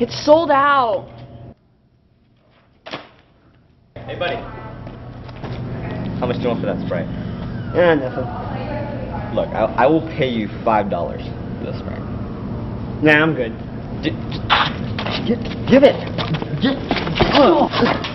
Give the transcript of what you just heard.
It's sold out. Hey, buddy. How much do you want for that Sprite? Yeah, nothing. Look, I, I will pay you five dollars for this Sprite. Nah, I'm good. Give it. Get. Oh.